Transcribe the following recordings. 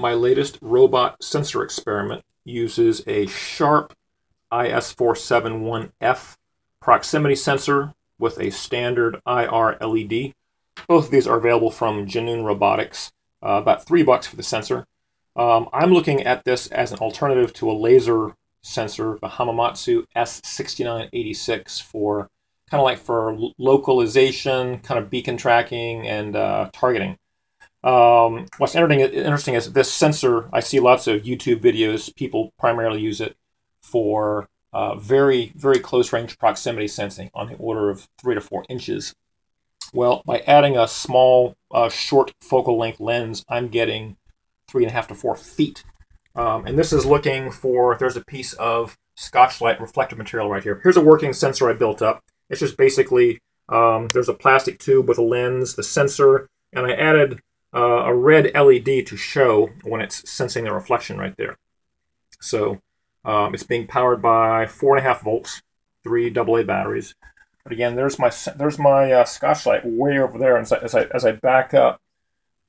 My latest robot sensor experiment uses a Sharp IS471F proximity sensor with a standard IR LED. Both of these are available from Junun Robotics, uh, about three bucks for the sensor. Um, I'm looking at this as an alternative to a laser sensor, the Hamamatsu S6986 for kind of like for localization, kind of beacon tracking and uh, targeting. Um, what's interesting, is this sensor, I see lots of YouTube videos, people primarily use it for uh, very, very close range proximity sensing on the order of three to four inches. Well, by adding a small, uh, short focal length lens, I'm getting three and a half to four feet. Um, and this is looking for, there's a piece of Scotchlite reflective material right here. Here's a working sensor I built up. It's just basically, um, there's a plastic tube with a lens, the sensor, and I added uh, a red LED to show when it's sensing the reflection right there. So um, it's being powered by four and a half volts, three AA batteries. But again, there's my there's my uh, way over there, and as I, as I, as I back up,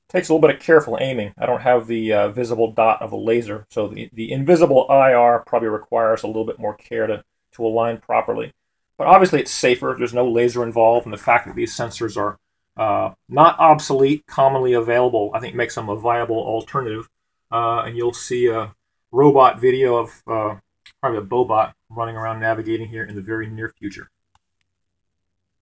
takes a little bit of careful aiming. I don't have the uh, visible dot of a laser, so the, the invisible IR probably requires a little bit more care to, to align properly. But obviously it's safer. There's no laser involved, and the fact that these sensors are uh, not obsolete, commonly available, I think makes them a viable alternative. Uh, and you'll see a robot video of uh, probably a Bobot running around navigating here in the very near future.